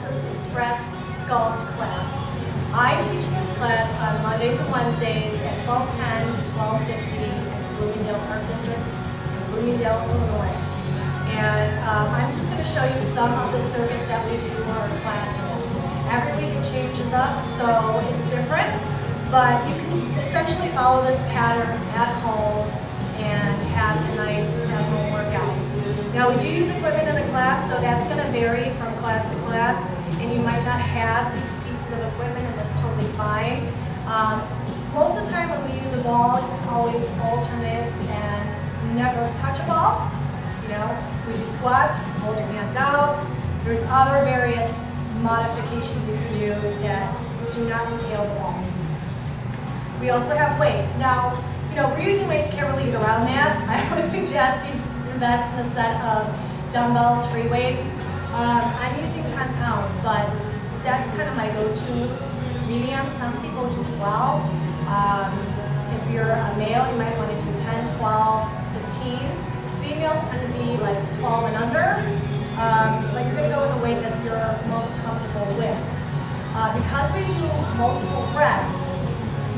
Express, Express Sculpt class. I teach this class on Mondays and Wednesdays at 1210 to 1250 in Bloomingdale Park District, in Bloomingdale, Illinois. And um, I'm just going to show you some of the circuits that we do for our classes. Every week it changes up, so it's different, but you can essentially follow this pattern at home and have a nice home workout. Now we do use the class, so that's going to vary from class to class, and you might not have these pieces of equipment, and that's totally fine. Um, most of the time when we use a ball, always alternate and never touch a ball. You know, we do squats, hold your hands out. There's other various modifications you can do that do not entail the ball. We also have weights. Now, you know, if we're using weights, can't really get around that. I would suggest you invest in a set of dumbbells, free weights. Um, I'm using 10 pounds, but that's kind of my go-to medium. Some people do 12. Um, if you're a male, you might want to do 10, 12, 15s. Females tend to be like 12 and under, um, but you're going to go with a weight that you're most comfortable with. Uh, because we do multiple reps,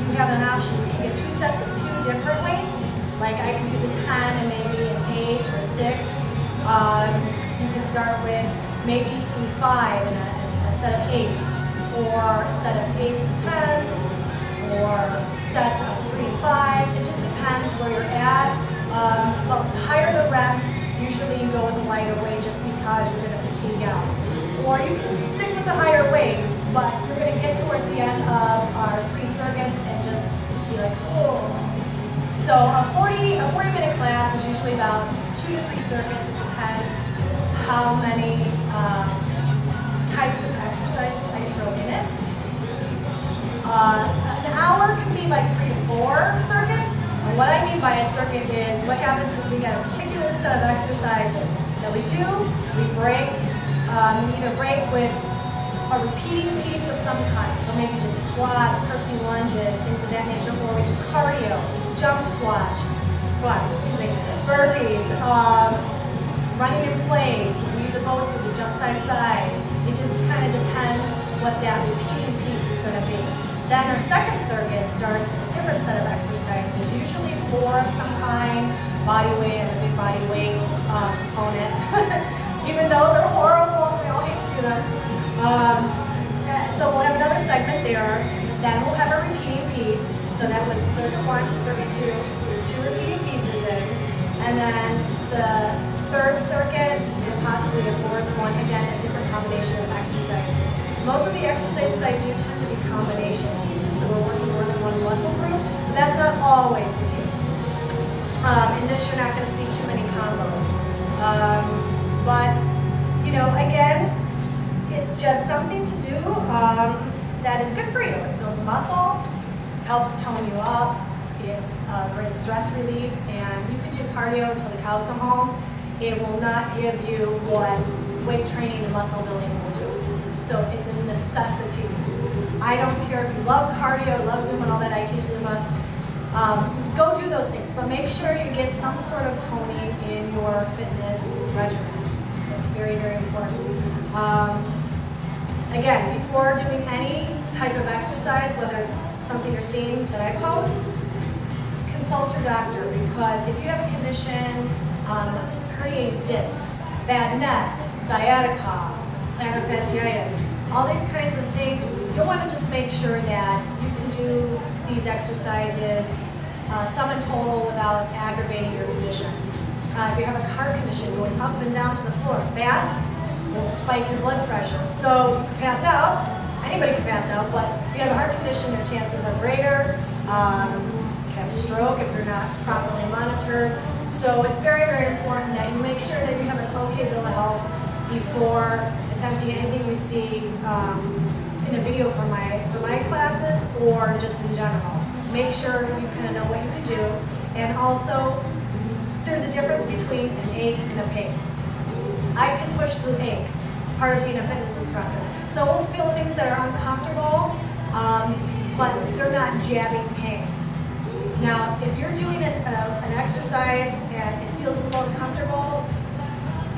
you have an option. You can get two sets of two different weights. Like I could use a 10 and maybe an 8 or a 6. Um, you can start with maybe a 5 and a, a set of 8s, or a set of 8s and 10s, or sets of 3 and 5s. It just depends where you're at. Um, but higher the reps, usually you go with a lighter weight just because you're going to fatigue out. Or you can stick with the higher weight, but you're going to get towards the end of our three circuits and just be like, oh. So a 40, a 40 minute class is usually about two to three circuits. It depends how many um, types of exercises I throw in it. Uh, an hour can be like three to four circuits. And what I mean by a circuit is what happens is we get a particular set of exercises that we do, we break, um, we either break with a repeating piece of some kind. So maybe just squats, curtsy lunges, things of that nature, or we do cardio, jump squats, squats, excuse me, burpees, um, running in place, we use a BOSU, we jump side to side. It just kind of depends what that repeating piece is going to be. Then our second circuit starts with a different set of exercises, usually four of some kind, body weight and a big body weight um, component. Even though they're horrible, we all hate to do them. Um, so we'll have another segment there. Then we'll have a repeating piece. So that was circuit one, circuit two, And then the third circuit and possibly a fourth one, again, a different combination of exercises. Most of the exercises I do tend to be combination pieces, so we're working more than one muscle group, but that's not always the case. Um, in this, you're not going to see too many combos. Um, but, you know, again, it's just something to do um, that is good for you. It builds muscle, helps tone you up, it's a great stress relief, and you can do cardio until the cows come home. It will not give you what weight training and muscle building will do. So it's a necessity. I don't care if you love cardio, love Zumba and all that, I teach Zumba. Um, go do those things, but make sure you get some sort of toning in your fitness regimen. It's very, very important. Um, again, before doing any type of exercise, whether it's something you're seeing that I post, consult your doctor because if you have a condition, um, herniated discs, bad neck, sciatica, plantar fasciitis, all these kinds of things, you'll want to just make sure that you can do these exercises, uh, some in total without aggravating your condition. Uh, if you have a heart condition going up and down to the floor fast, will spike your blood pressure. So you can pass out, anybody can pass out, but if you have a heart condition, your chances are greater. Um, have a stroke if you're not properly monitored. So it's very, very important that you make sure that you have an okay bill of health before attempting anything you see um, in a video for my, for my classes or just in general. Make sure you kind of know what you can do. And also, there's a difference between an ache and a pain. I can push through aches. It's part of being a fitness instructor. So we'll feel things that are uncomfortable, um, but they're not jabbing pain. Now, if you're doing a, a, an exercise and it feels a little uncomfortable,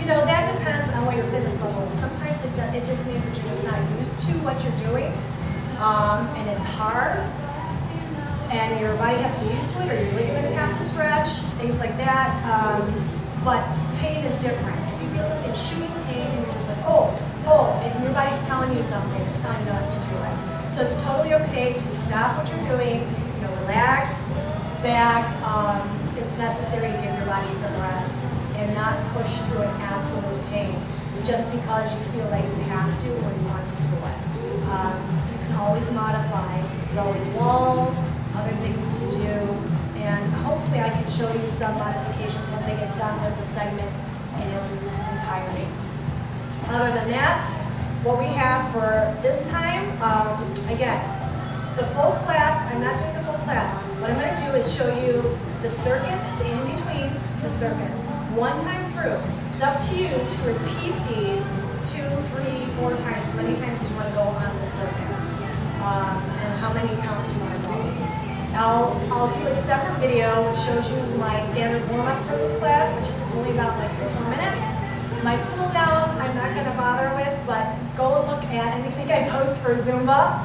you know, that depends on what your fitness level is. Sometimes it, does, it just means that you're just not used to what you're doing, um, and it's hard, and your body has to get used to it, or your ligaments have to stretch, things like that. Um, but pain is different. If you feel something shooting pain, and you're just like, oh, oh, and your body's telling you something, it's telling you not to do it. So it's totally okay to stop what you're doing, relax, back. Um, it's necessary to give your body some rest and not push through an absolute pain just because you feel like you have to or you want to do it. Um, you can always modify. There's always walls, other things to do, and hopefully I can show you some modifications once I get done with the segment in its entirety. Other than that, what we have for this time, um, again, the full class, I'm not doing the full class. What I'm going to do is show you the circuits, the in-betweens, the circuits, one time through. It's up to you to repeat these two, three, four times, as many times as you want to go on the circuits, um, and how many counts you want to go. I'll, I'll do a separate video which shows you my standard warm-up for this class, which is only about like three, four minutes. My cool down, I'm not going to bother with, but go look at anything I post for Zumba.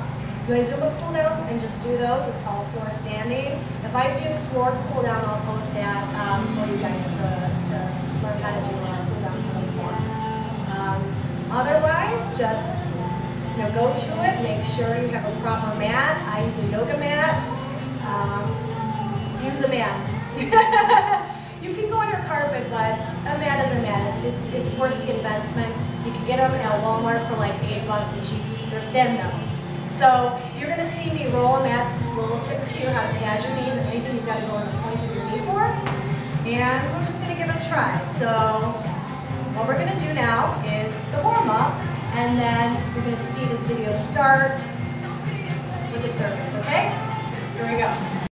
Do my Zumba cool downs and just do those. It's all floor standing. If I do floor cool down, I'll post that um, for you guys to, to learn how to do a cool down for the floor. Um, otherwise, just you know, go to it. Make sure you have a proper mat. I use a yoga mat. Um, use a mat. you can go on your carpet, but a mat is a mat. It's, it's, it's worth the investment. You can get them at Walmart for like eight bucks and cheap. They're thin though. So you're going to see me roll a mat. This is a little tip to you how to pad your knees and anything you've got to go on the point of your knee for. And we're just going to give it a try. So what we're going to do now is the warm-up, and then you're going to see this video start with the circuits, okay? Here we go.